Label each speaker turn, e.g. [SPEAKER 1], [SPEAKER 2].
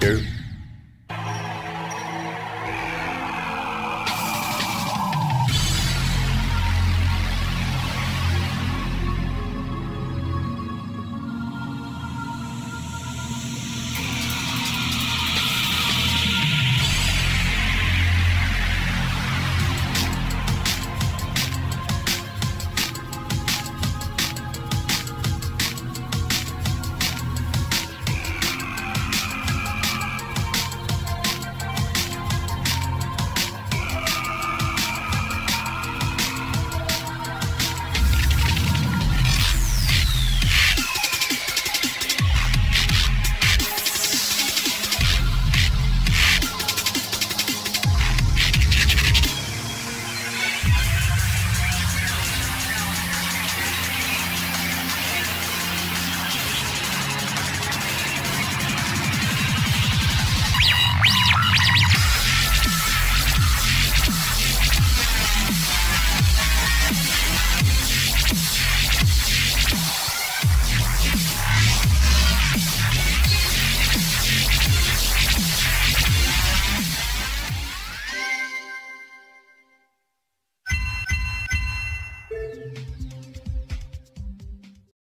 [SPEAKER 1] Here.